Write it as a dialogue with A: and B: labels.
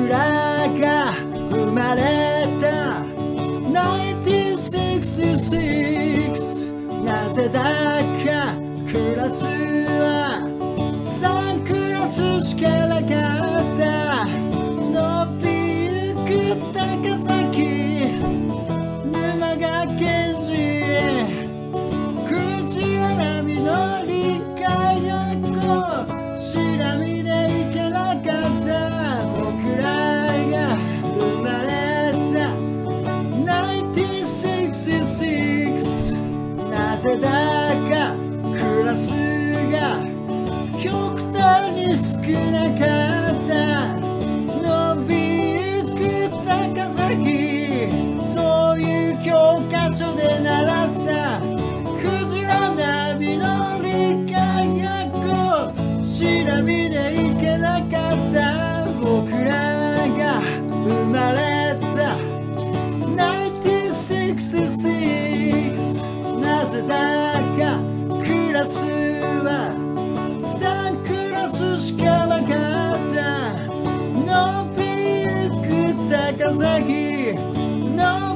A: 僕らが生まれた？1966なぜだかクラスは3クラスしかなかった伸びゆく高なぜだかクラスが極端に少なかった。伸びゆく高崎そういう教科書で習った。クジラナビの理解学校しらみでいけなかった。だクラスは3クラスしかなかった。のびゆく高崎の